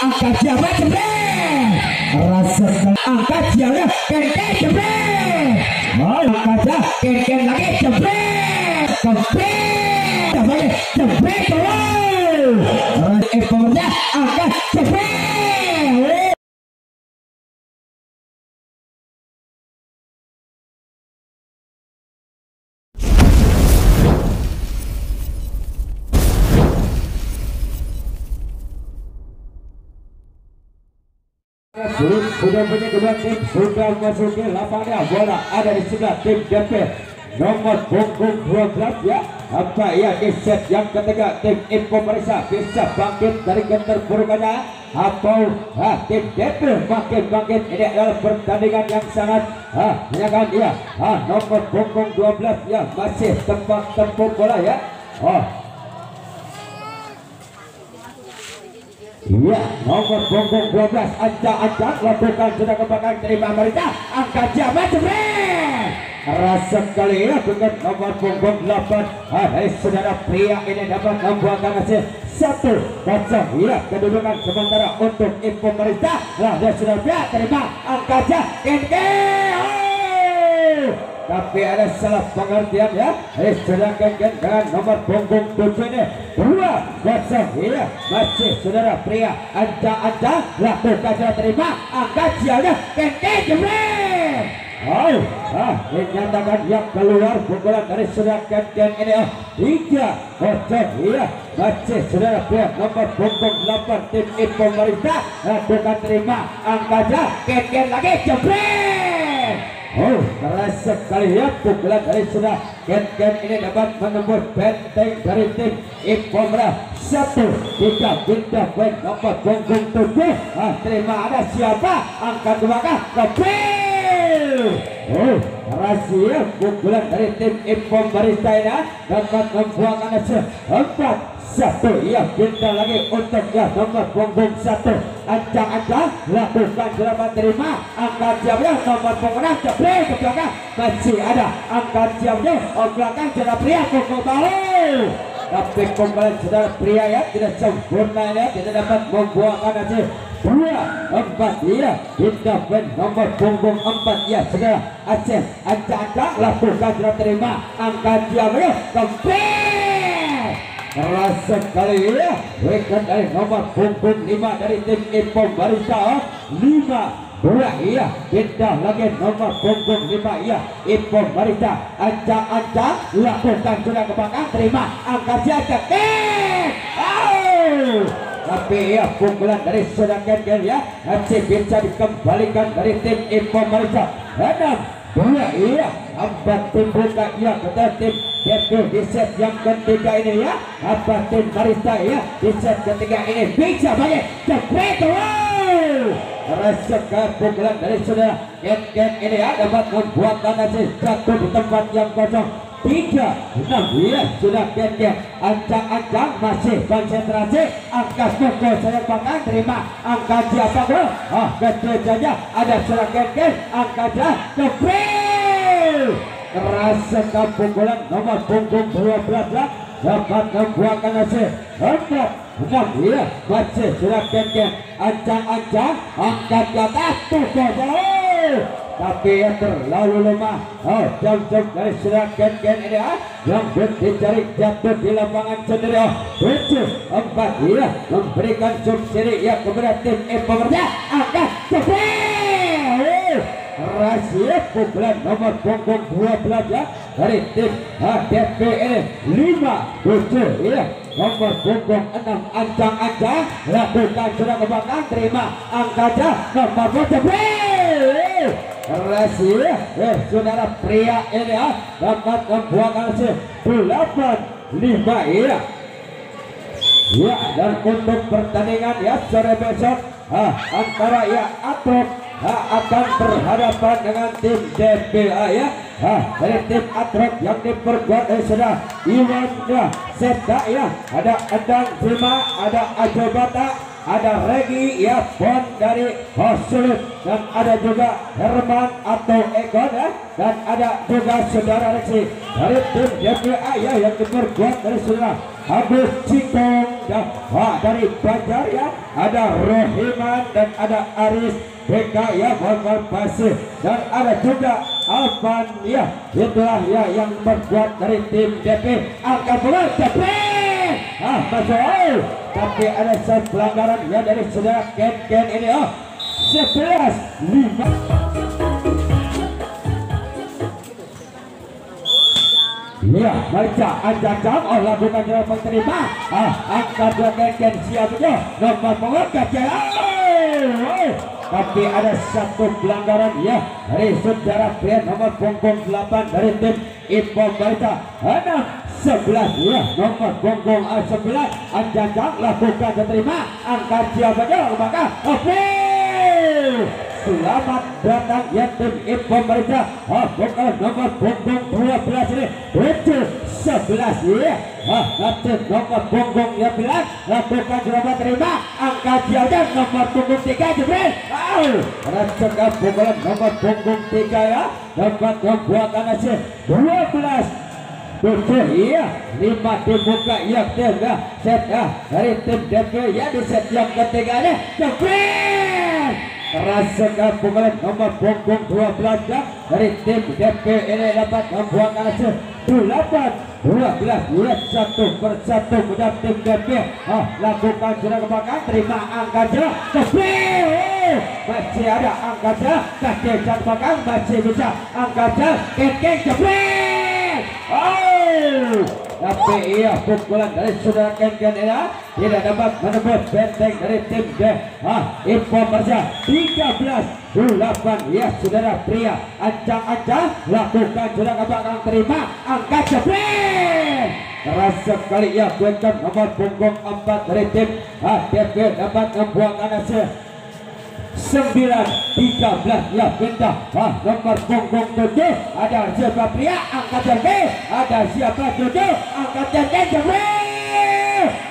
angkat jabat jebret. Rasa angkat jabat kengkeng jebret. Mau angkat kengkeng lagi jebret. Jebret. Jebret jebret jebret ekornya angkat jebret Sudah punya kedua tim sudah memasuki lapangan bola ada di sebelah tim DP nomor punggung 12 ya. Apa ya di set yang ketiga tim Info Marisa bisa bangkit dari keterpurukannya atau ah, tim DP makin bangkit ini adalah pertandingan yang sangat ah, menyenangkan ya. Ah, nomor punggung 12 ya. Masih tempat tempuh bola ya. Oh Iya, nomor punggung 12 ancang-ancang lakukan sudah kebakar terima mereka. Angkat jabat jebret. Rasa sekali ya dengan nomor punggung 8 Hai saudara pria ini dapat membuahkan hasil satu kosong. Ya kedudukan sementara untuk info pemerintah lah dia sudah terima. Angkat jabat tapi ada salah pengertian ya. Eh sedangkan dengan nomor punggung tujuh ini dua kosong. Iya masih saudara pria. Ancang-ancang lakukan sudah terima. Angkat sialnya. Kengke jebret. Oh, ah, dinyatakan yang keluar pukulan dari saudara Ken ini. Oh, tiga kosong. Iya masih saudara pria. Nomor punggung delapan tim info pemerintah. Lakukan terima. Angkatnya Ken lagi jebret Oh, keras sekali ya pukulan dari sudah Ken Ken ini dapat menembus benteng dari tim Infomra. Satu tiga pindah poin nomor punggung tujuh. Ah, terima ada siapa? Angkat dua kah? Kepil Oh, keras ya pukulan dari tim Infombarista ini dapat membuangkan hasil empat satu ia pindah lagi untuk ya nomor punggung satu ancang-ancang lakukan selamat terima. Angkat siapnya nomor punggung jebret ke belakang. Masih ada angkat siapnya oh belakang saudara pria pukul tahu tapi kembali saudara pria ya tidak sempurna ya. Tidak dapat membuangkan hasil dua empat ya pindah pen nomor punggung empat ya saudara. Aceh ancang-ancang lakukan selamat terima. Angkat siapnya kembali keras sekali ya. Wekan dari nomor punggung 5 dari tim Info Barista. 5 dua iya. Pindah lagi nomor punggung 5 iya. Info Barista. Ancang-ancang lakukan sudah ke belakang terima angkat siaga oh tapi ya pukulan dari saudara Ken ya masih bisa dikembalikan dari tim Info Barista. 6 dua iya. Empat tim buka iya. Kata tim. Depo di set yang ketiga ini ya. Apa tim Barista ya di set ketiga ini bisa bagi jepret wow. Rasa pukulan dari saudara. Ken Ken ini ya. Dapat membuat hasil jatuh di tempat yang kosong tiga enam ya sudah Ken Ken ancang-ancang masih konsentrasi. Angkat pukul saya bakal terima. Angkat siapa bro? Ah kecil saja. Ada sudah Ken Ken angkat jepret kerasa pukulan nomor punggung 12 lah dapat membuahkan hasil. Empat enam iya masih sudah kengkeng ancang-ancang angkat ke atas tapi yang terlalu lemah oh jam-jam dari sudah kengkeng ini ah yang dicari jatuh di lapangan sendiri oh tujuh empat iya memberikan subsidi ya kepada tim E pemerintah angkat cepet rahasia pukulan nomor punggung 12 ya dari tim HDP ini. 5 7 ya nomor punggung 6 ancang-ancang. Lakukan sudah ke terima. Angkatnya nomor 12 rahasia eh saudara pria ini ya dapat membuahkan hasil 8 5 ya Ya, dan untuk pertandingan ya sore besok ah, antara ya Atrok ah, akan berhadapan dengan tim DPA ya ah, dari tim Atrok yang diperkuat oleh sudah Iwan ya Seta ya ada Endang Zima ada Ajobata ada Regi ya Bon dari Hosulut dan ada juga Herman atau Egon ya. Dan ada juga saudara Rexi dari tim DPA ya yang diperkuat dari saudara Agus Cikong ada ha, dari Banjar ya. Ada Rohiman dan ada Aris BK ya Bogor Pasir dan ada juga Alvan ya. Itulah ya yang berbuat dari tim DP angkat bola ah masuk tapi ada satu pelanggaran ya dari saudara Ken Ken ini oh 11 5 Ya, baca anjak-anjak oh lakukan jalan penerima. Ah, angkat dua kengken siapnya. Nomor pengangkat jalan. Tapi ada satu pelanggaran ya dari saudara pria nomor punggung 8 dari tim Ipo Barita. Enam sebelas ya. Nomor punggung 11 anjak lakukan diterima. Angkat siapnya maka oke. Selamat datang ya tim IP pemerintah oh, bukan nomor punggung 12 ini. 7 11 ya. Oh, nanti nomor punggung 11 lakukan jerobak terima. Angka jalan nomor punggung 3 Jibril. Oh, rasakan pukulan nomor punggung 3 ya. Dapat membuatkan hasil. 12 Tujuh iya. Lima dibuka ya tim ya. Set ya. Dari tim DP ya di set yang ketiganya. Jibril rasakan pukulan nomor punggung 12 ya. Dari tim DP ini dapat membuangkan hasil 8 12 lihat satu persatu mudah tim DP oh, lakukan jerang ke belakang terima angka jerang Cepat masih ada angka jerang kaki jerang belakang masih bisa angka jerang kekek Cepat oh tapi iya pukulan dari saudara Ken Ken ini tidak dapat menembus benteng dari tim D ah info Persia 13 8 ya saudara pria ancang-ancang. Lakukan sudah ke belakang terima angkat jepret keras sekali. Ya buatkan nomor punggung 4 dari tim ADP dapat membuangkan hasil 9 13 ya pindah. Ah, nomor punggung 7 ada siapa pria? Angkat jembe ada siapa 7 angkat jembe jembe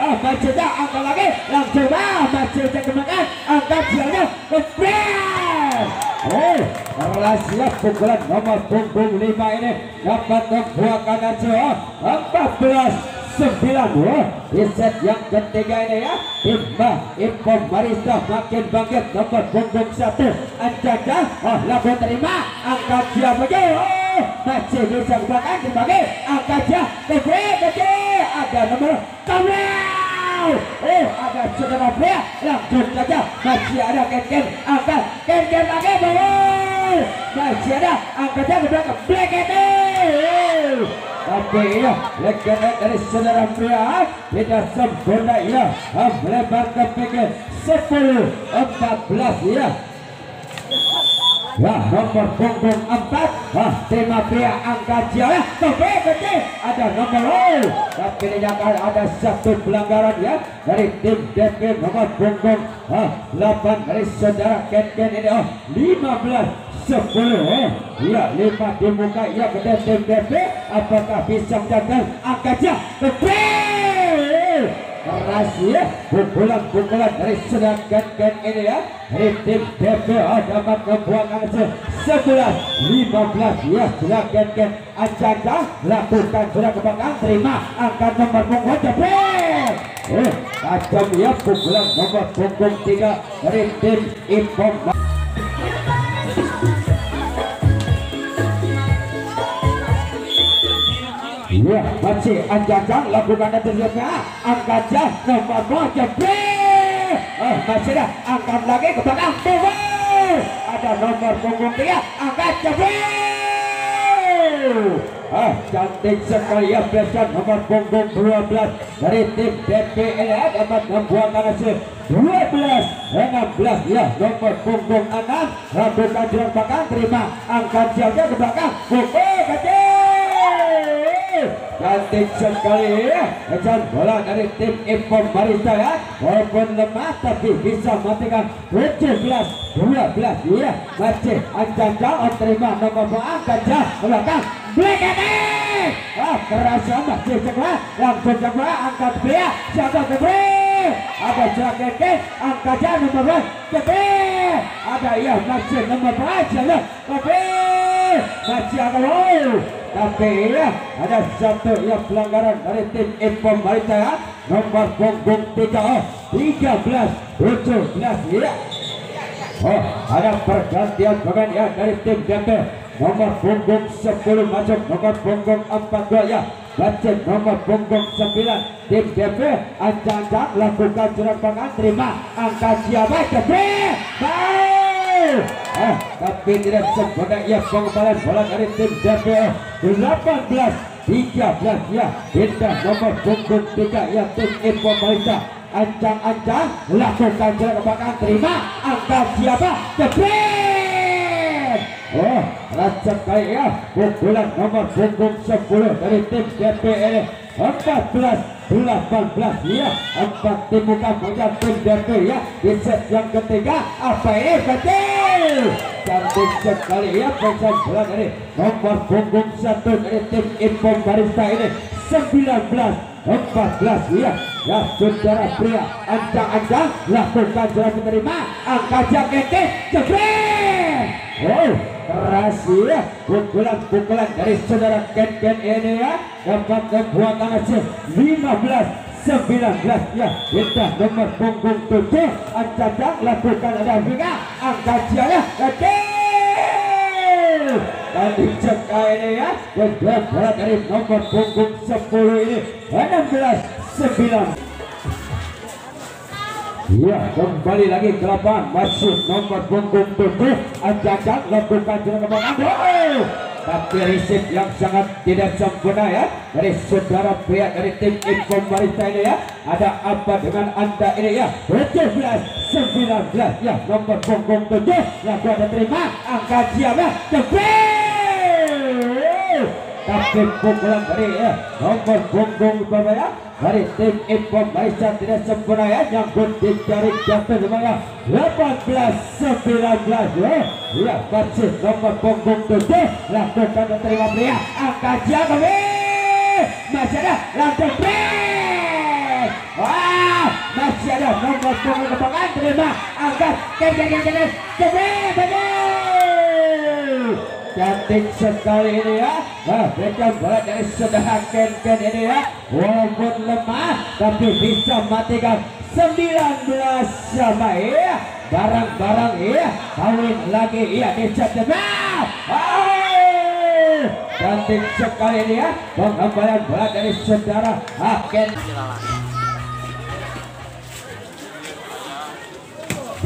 ah dah angkat lagi. Langsung ah masih kembangkan. Angkat siapnya kepres oh rahasia pukulan nomor punggung 5 ini. Dapat membuahkan hasil. 14 sembilan oh, di set yang ketiga ini ya. Imba Impom Marista makin bangkit nomor punggung satu. Anjaga oh lagu terima. Angkat siapa oh masih bisa ke belakang dibagi angkat dia kecil kecil ada nomor Kamau oh ada saudara pria langsung saja. Masih ada Ken Ken angkat. Ken Ken lagi bawah masih ada. Angkatnya ke belakang. Black tapi ya dari saudara pria tidak sempurna ya melebar ke pinggir. 10 14 ya Ya, nomor punggung empat. Wah, terima pria angka ya Tapi kecil ada nomor oh. Tapi tidak ada satu pelanggaran ya. Dari tim DP nomor punggung. Ah, 8 dari saudara Ken Ken ini oh 15 sepuluh. Eh ya lima di muka. Ya ke tim DP apakah bisa menjaga angkatnya keras ya pukulan-pukulan dari sedangkan kan ini ya. Dari tim DP oh, dapat membuangkan hasil 11 15 ya silakan kan Anjanda lakukan sudah ke belakang terima angkat nomor punggung jepret eh kacau ya pukulan nomor punggung 3 dari tim Impom Iya, masih anjang lakukan atasnya angkat jah nomor dua jebret. Oh, masih dah angkat lagi ke belakang tuh. Ada nomor punggung tiga angkat jebret. Ah, cantik sekali ya Besan nomor punggung 12 dari tim DPL dapat membuangkan hasil 12 16 ya nomor punggung 6 lakukan jalan belakang terima angkat jauhnya ke belakang pukul kecil cantik sekali Ejan bola dari tim Impom Barista ya. Walaupun lemah tapi bisa matikan. 17 12 ya masih Anjanda terima nomor angkat jah belakang Black ah kerasa masih ceklah langsung ceklah angkat pria siapa kebri ada jaket angkat jah nomor berapa kebri ada ya masih nomor berapa kebri masih ada wow tapi ya ada satu ya pelanggaran dari tim Impom Marita ya. nomor punggung 3 13 17 ya Oh, ada pergantian pemain ya dari tim DP nomor punggung 10 masuk nomor punggung 42 ya baca nomor punggung 9 tim DP ancang-ancang lakukan serangan terima. Angka siapa DP baik eh tapi tidak sempurna ya pengembalian bola dari tim DP 18 13 ya Indah nomor punggung 3 ya tim Info Malaysia ancang-ancang lakukan jalan belakang terima angka siapa? Jebret oh raja kali ya pukulan nomor punggung 10 dari tim DPR 14 18 ya empat tim muka punya tim DP ya di set yang ketiga apa ini betul cantik sekali. Ya pesan bola dari nomor punggung satu dari tim Info Barista ini. 19 14 ya ya saudara pria. Ancang-ancang lakukan jalan menerima. Angka jakete jebret! Oh keras. Ya pukulan-pukulan dari saudara Ken Ken ini ya. Dapat membuat hasil 15 19 ya. Kita nomor punggung 7 ancang lakukan ada tiga angka ya kecil. Dan dicek ini ya. Kedua bola dari nomor punggung 10 ini. 16 9 Ya, kembali lagi ke lapangan. Masuk nomor punggung 7 Ancang lakukan jalan ke oh! Tapi riset yang sangat tidak sempurna ya. Dari saudara pihak dari tim Info Marita ini ya. Ada apa dengan anda ini ya? 17 19 ya. Nomor punggung 7 Lagu ada terima angka siapa Jepit tapi pukulan dari ya. Nomor punggung berapa ya. Dari tim Malaysia tidak sempurna ya. Jari jatuh semuanya 18 19 ya. Ya masih nomor punggung 7 lakukan dan terima pria angka masih ada masih ada nomor punggung kebangan terima. Angkat. Cantik sekali ini ya nah berikan bola dari saudara Ken Ken ini ya. Walaupun lemah tapi bisa matikan 19 sama ya. Barang-barang ya. Kawin lagi ya di oh, cantik sekali ini ya. Pengembalian bola dari saudara Aken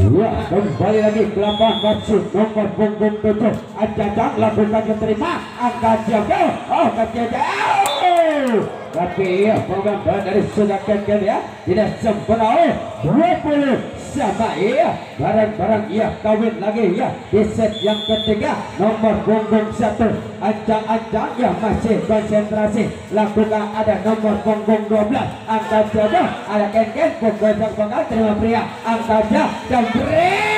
Ya, kembali lagi ke lapangan nomor punggung tujuh. Acacang lakukan keterima. Angkat jaga. Oh, kacau jauh. Tapi ya, program dari sudah keken ya. Tidak sempurna. Oh, 20 sama iya. Barang-barang iya kawin lagi ya di set yang ketiga nomor punggung satu. Ancang-ancang ya masih konsentrasi. Lakukan ada nomor punggung 12 angka jodoh ada ken-ken punggung punggung terima pria. Angka jah dan beri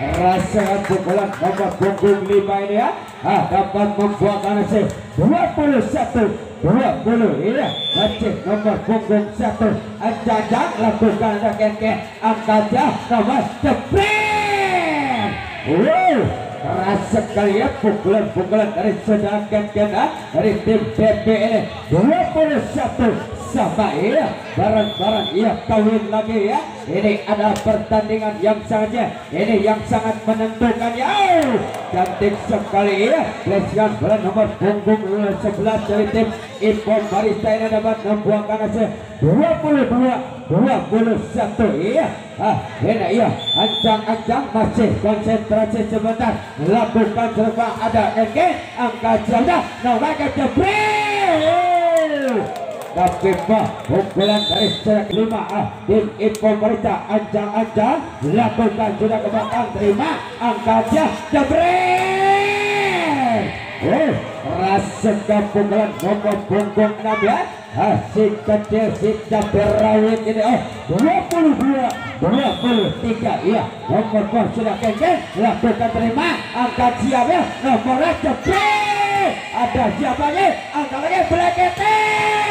rasa pukulan nomor punggung 5 ini ya ah, dapat membuat hasil 21 20 iya masih nomor punggung satu. Anjajang lakukan rakyat angkat nomor jepret wow keras sekali ya pukulan-pukulan dari saudara Kena dari tim BP ini 21 sama ya barang-barang iya kawin lagi ya. Ini adalah pertandingan yang sangatnya ini yang sangat menentukan ya. Oh, cantik sekali ya. Lesian bola nomor punggung 11 dari tim Impor Barista ini dapat membuangkan hasil 22 21 iya. Ah ini iya. Ancang-ancang masih konsentrasi sebentar. Lakukan serba ada NG angka jauh nomor kejebret tapi pukulan dari secara kelima ah, tim info pemerintah ancang-ancang lakukan sudah ke belakang terima angkatnya jebret! Oh rasakan pukulan nomor punggung 16 Asik kecil Sita Berawit ini oh 22 23 iya. Nomor pun sudah kengkeng lakukan terima angkat siap ya. Nomornya jebret! Ada siapa nih angkat lagi Blekete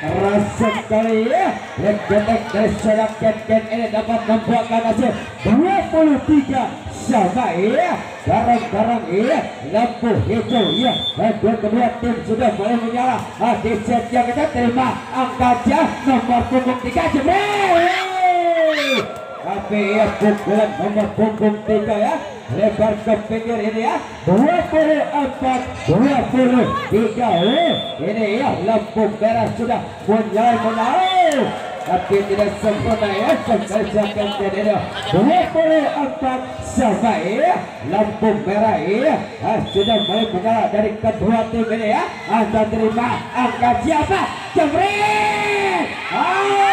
keras sekali ya Blekete dari seorang Ken ini dapat membuahkan hasil 23 sama ya. Garang-garang ya. Lampu hijau ya. Kedua kedua tim sudah mulai menyala. Ah, di set yang kita terima. Angkatnya nomor punggung tiga jemret ya pukulan nomor punggung tiga ya. Lebar ke pinggir ini ya. 24 23 eh. ini ya lampu merah sudah mulai menaik tapi tidak sempurna ya kekerjakan ini. 24 sama ya. Lampu merah ya. Ah, sudah mulai menyala dari kedua tim ini ya. Anda terima angka siapa? Jemret oh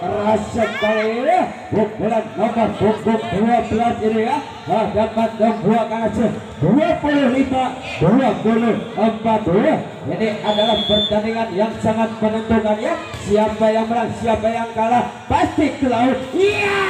keras sekali. Ya pukulan nomor punggung 12 ini ya. Ah, dapat membuat hasil 25 24 ini adalah pertandingan yang sangat menentukan ya. Siapa yang menang siapa yang kalah pasti ke laut. Iya!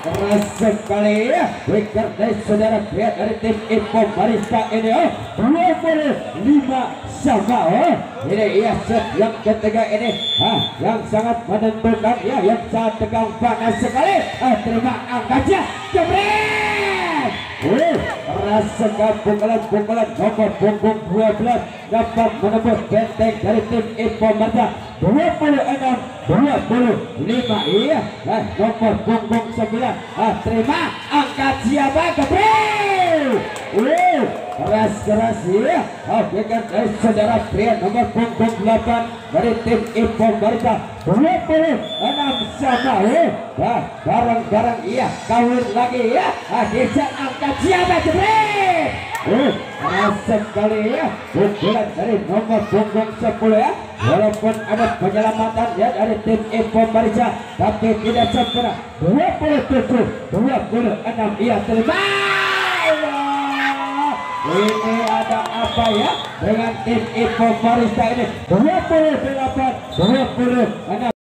Keras sekali. Ya wicker dari saudara pihak dari tim Info Barista ini oh 25 sama oh ini iya set yang ketiga ini. Ah yang sangat menentukan. Ya yang sangat tegang panas sekali. Ah terima angkatnya. Jebret! Oh, rasa pukulan-pukulan nomor punggung 12 dapat menembus benteng dari tim Info Marta. 26 25 iya nah, nomor punggung 9 ah, terima angkat siapa kebril uh, keras-keras ya oh, berikan dari saudara pria nomor punggung 8 dari tim Info Marta 26 sama ya nah, barang-barang iya. Kawin lagi ya ah, bisa angkat siapa jebret uh, keras sekali ya pukulan dari nomor punggung 10 ya walaupun ada penyelamatan ya dari tim Info Marisa tapi tidak sempurna. 27 26 iya. Terima ini ada apa ya dengan tim Info Marisa ini? 28 26